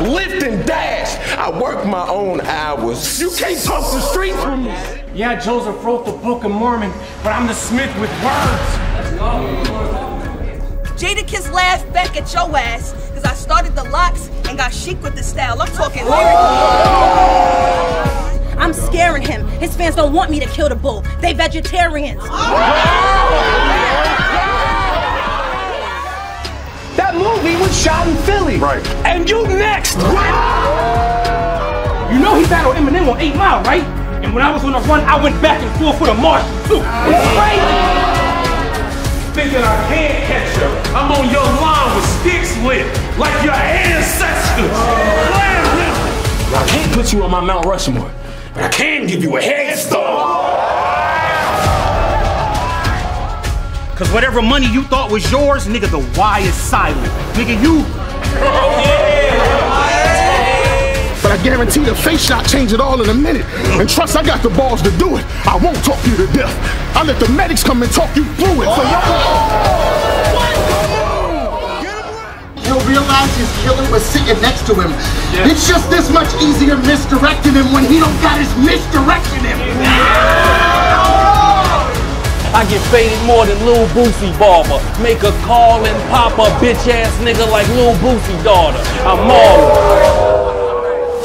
lift and dash. I work my own hours. You can't talk the streets with me. Yeah, Joseph wrote the Book of Mormon, but I'm the Smith with words. Jadakiss laughed back at your ass because I started the LOX and got Sheek with the style. I'm talking lyrically. I'm scaring him. His fans don't want me to kill the bull. They vegetarians. That shot in Philly. Right. And you next. You know he battled Eminem on 8 Mile, right? And when I was on the run, I went back and forth with a marshal too. It's crazy. Thinking I can't catch you. I'm on your line with sticks lit, like your ancestors. I can't put you on my Mount Rushmore, but I can give you a head start. Cause whatever money you thought was yours, nigga, the Y is silent. Nigga, you. But I guarantee the face shot change it all in a minute. And trust I got the balls to do it. I won't talk you to death. I let the medics come and talk you through it. So He'll realize his killer was sitting next to him. It's just this much easier misdirecting him when he don't got his misdirecting him. I get faded more than Lil Boosie barber. Make a call and pop a bitch ass nigga like Lil Boosie daughter. I'm all.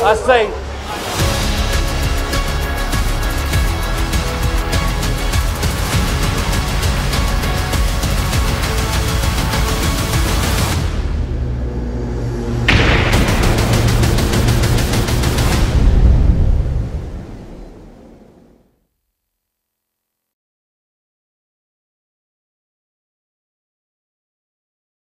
I say,